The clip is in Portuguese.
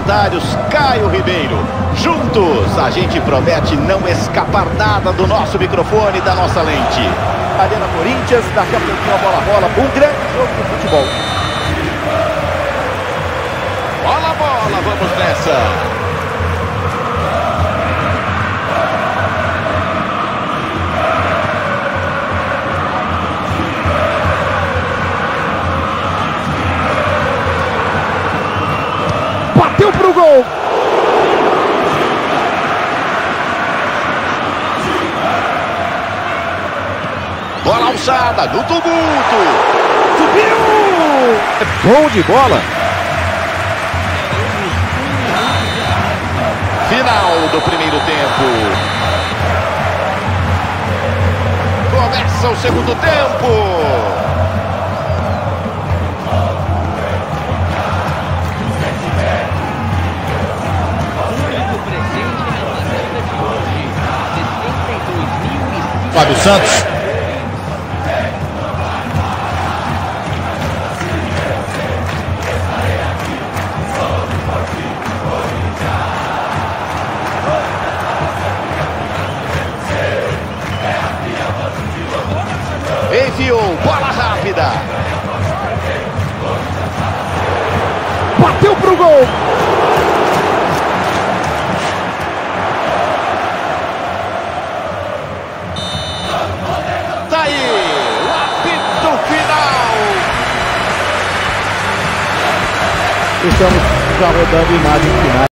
comentários, Caio Ribeiro. Juntos, a gente promete não escapar nada do nosso microfone, da nossa lente. Arena Corinthians, daqui a pouquinho a bola rola. Um grande jogo de futebol. Bola, bola, vamos nessa. Pro gol. Bola alçada, do tumulto. Subiu! É bom de bola. Final do primeiro tempo. Começa o segundo tempo. Fábio Santos. Enfiou, bola rápida. Bateu pro gol. Estamos já rodando imagens finais.